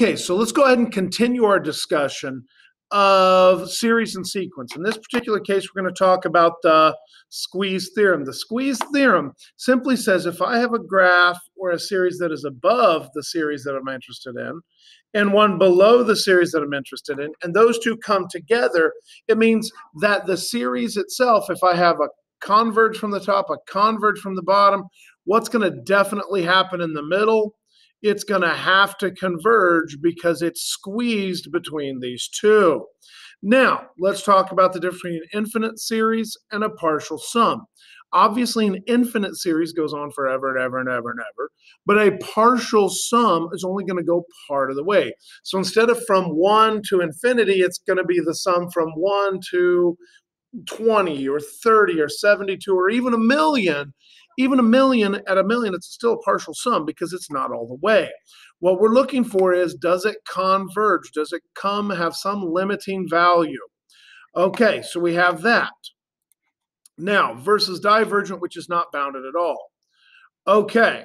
Okay, so let's go ahead and continue our discussion of series and sequence. In this particular case, we're going to talk about the squeeze theorem. The squeeze theorem simply says if I have a graph or a series that is above the series that I'm interested in, and one below the series that I'm interested in, and those two come together, it means that the series itself, if I have a converge from the top, a converge from the bottom, what's going to definitely happen in the middle? It's going to have to converge because it's squeezed between these two. Now, let's talk about the difference between an infinite series and a partial sum. Obviously, an infinite series goes on forever and ever and ever and ever, but a partial sum is only going to go part of the way. So instead of from 1 to infinity, it's going to be the sum from 1 to 20 or 30 or 72 or even a million even a million at a million, it's still a partial sum because it's not all the way. What we're looking for is does it converge? Does it come have some limiting value? Okay, so we have that. Now, versus divergent, which is not bounded at all. Okay,